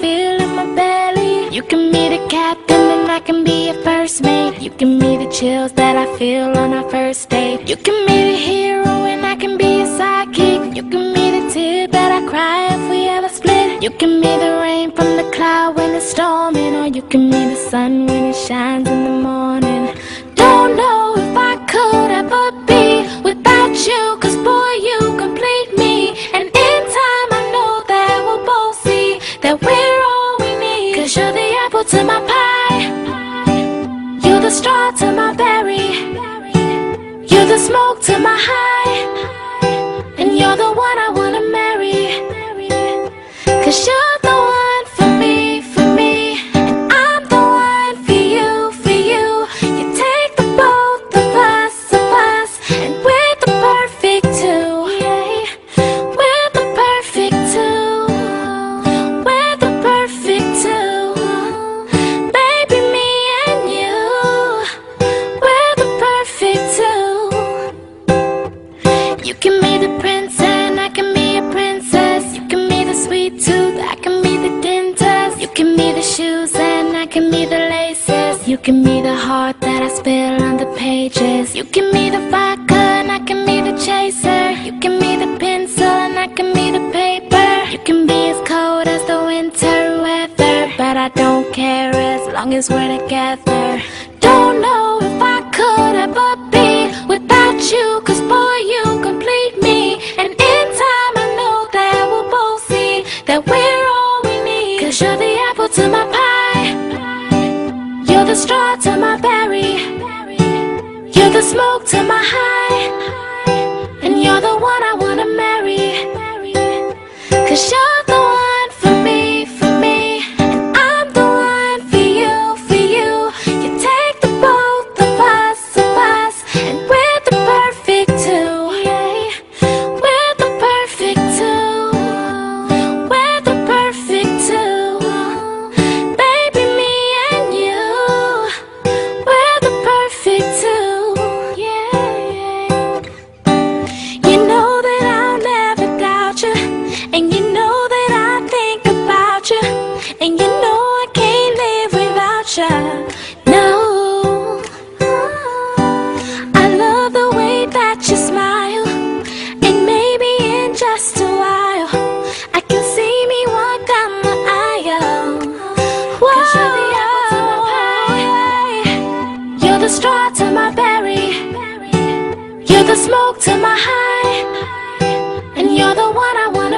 feel in my belly. You can be the captain and I can be your first mate. You can be the chills that I feel on our first date. You can be the hero and I can be your sidekick. You can be the tear that I cry if we ever split. You can be the rain from the cloud when it's storming Or you can be the sun when it shines in the morning. Don't know if I could ever be without you Cause boy you complete me. And in time I know that we'll both see that we're. You're the smoke to my high, and you're the one I wanna marry. Cause you're You can be the prince and I can be a princess. You can be the sweet tooth, I can be the dentist. You can be the shoes and I can be the laces. You can be the heart that I spill on the pages. You can be the vodka and I can be the chaser. You can be the pencil and I can be the paper. You can be as cold as the winter weather. But I don't care as long as we're together. Don't know if I could ever be without you. Cause boy, you the smoke to my high. And you're the You're the straw to my berry. You're the smoke to my high. And you're the one I wanna